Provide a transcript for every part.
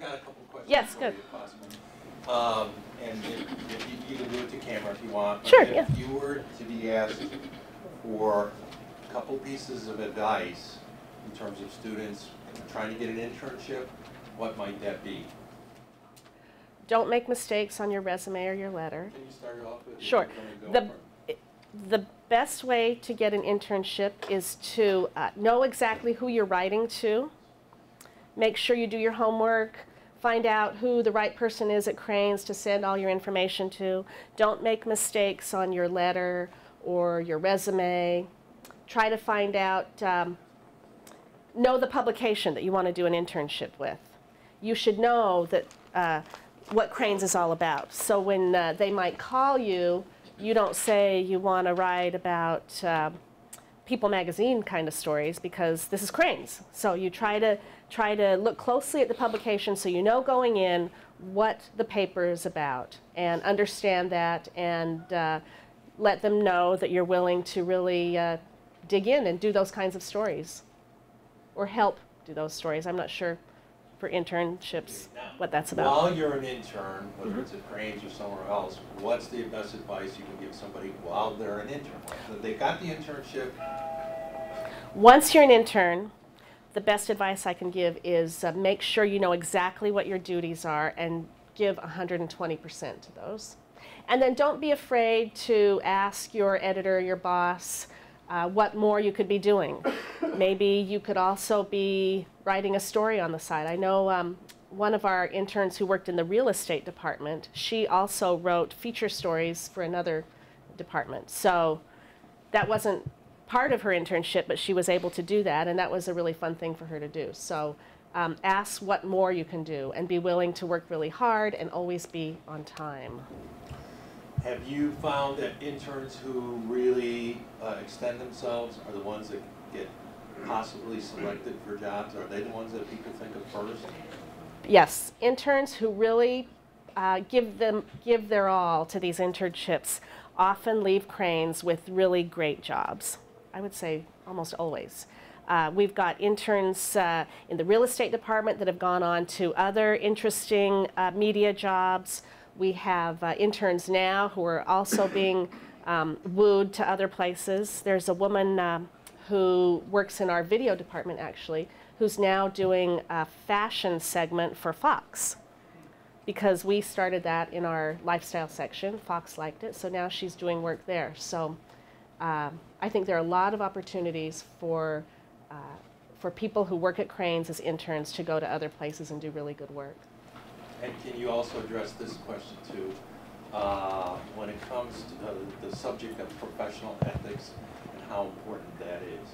I've got a couple questions. Yes, good. you, if possible. Um, and if, if you, you can do it to camera if you want. Sure, if yeah. you were to be asked for a couple pieces of advice in terms of students trying to get an internship, what might that be? Don't make mistakes on your resume or your letter. Can you start off with? Sure. you're gonna go The, the best way to get an internship is to uh, know exactly who you're writing to. Make sure you do your homework. Find out who the right person is at Crain's to send all your information to. Don't make mistakes on your letter or your resume. Try to find out, um, know the publication that you want to do an internship with. You should know that uh, what Crain's is all about. So when uh, they might call you, you don't say you want to write about uh, People magazine kind of stories because this is Crain's. So you try to try to look closely at the publication so you know going in what the paper is about and understand that and uh, let them know that you're willing to really uh, dig in and do those kinds of stories or help do those stories. I'm not sure for internships what that's about. While you're an intern, whether Mm-hmm. it's at Crain's or somewhere else, what's the best advice you can give somebody while they're an intern? So they got the internship, Once you're an intern, the best advice I can give is uh, make sure you know exactly what your duties are and give 120% to those. And then don't be afraid to ask your editor, your boss, uh, what more you could be doing. Maybe you could also be writing a story on the side. I know um, one of our interns who worked in the real estate department, she also wrote feature stories for another department. So that wasn't part of her internship, but she was able to do that, and that was a really fun thing for her to do. So um, ask what more you can do and be willing to work really hard and always be on time. Have you found that interns who really uh, extend themselves are the ones that get possibly selected for jobs? Are they the ones that people think of first? Yes, interns who really uh, give them give their all to these internships often leave Crain's with really great jobs. I would say almost always. Uh, we've got interns uh, in the real estate department that have gone on to other interesting uh, media jobs. We have uh, interns now who are also being um, wooed to other places. There's a woman um, who works in our video department actually, who's now doing a fashion segment for Fox because we started that in our lifestyle section. Fox liked it, so now she's doing work there. So um, I think there are a lot of opportunities for, uh, for people who work at Crain's as interns to go to other places and do really good work. And can you also address this question too? Uh, When it comes to uh, the subject of professional ethics and how important that is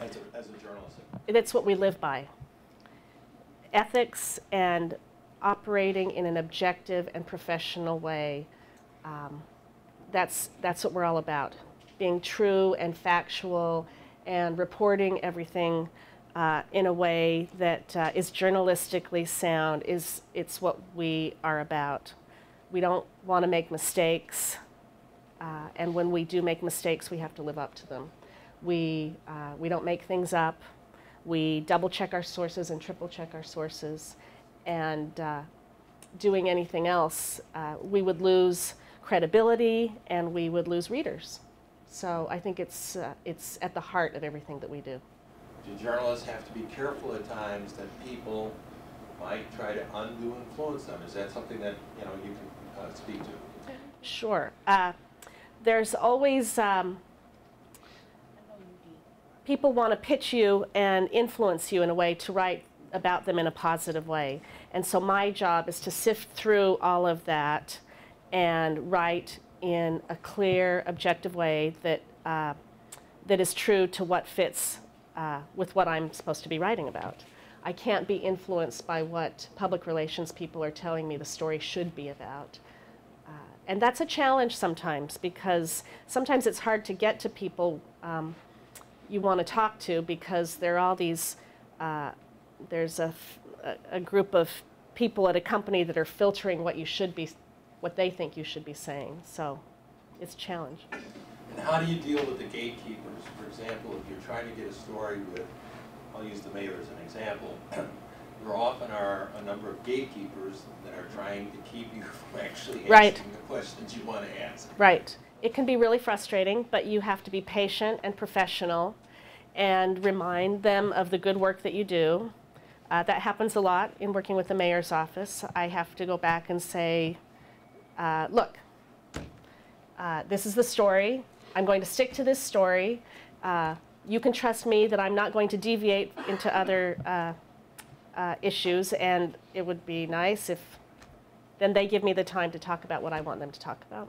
as a, as a journalist? That's what we live by. Ethics and operating in an objective and professional way. Um, that's, that's what we're all about. Being true and factual and reporting everything uh, in a way that uh, is journalistically sound is it's what we are about. We don't want to make mistakes, uh, and when we do make mistakes, we have to live up to them. We, uh, we don't make things up. We double check our sources and triple check our sources. And uh, doing anything else, uh, we would lose credibility and we would lose readers. So I think it's, it's at the heart of everything that we do. Do journalists have to be careful at times that people might try to undue influence them? Is that something that, you know, you can uh, speak to? Sure. Uh, there's always um, people want to pitch you and influence you in a way to write about them in a positive way. And so my job is to sift through all of that and write in a clear, objective way that, uh, that is true to what fits uh, with what I'm supposed to be writing about. I can't be influenced by what public relations people are telling me the story should be about. Uh, and that's a challenge sometimes because sometimes it's hard to get to people um, you want to talk to because there are all these, uh, there's a, a group of people at a company that are filtering what you should be, what they think you should be saying. So it's a challenge. And how do you deal with the gatekeepers? For example, if you're trying to get a story with, I'll use the mayor as an example, there often are a number of gatekeepers that are trying to keep you from actually Right. asking the questions you want to ask. Right. It can be really frustrating, but you have to be patient and professional and remind them of the good work that you do. Uh, that happens a lot in working with the mayor's office. I have to go back and say, uh, look, uh, this is the story. I'm going to stick to this story. Uh, you can trust me that I'm not going to deviate into other uh, uh, issues, and it would be nice if then they give me the time to talk about what I want them to talk about.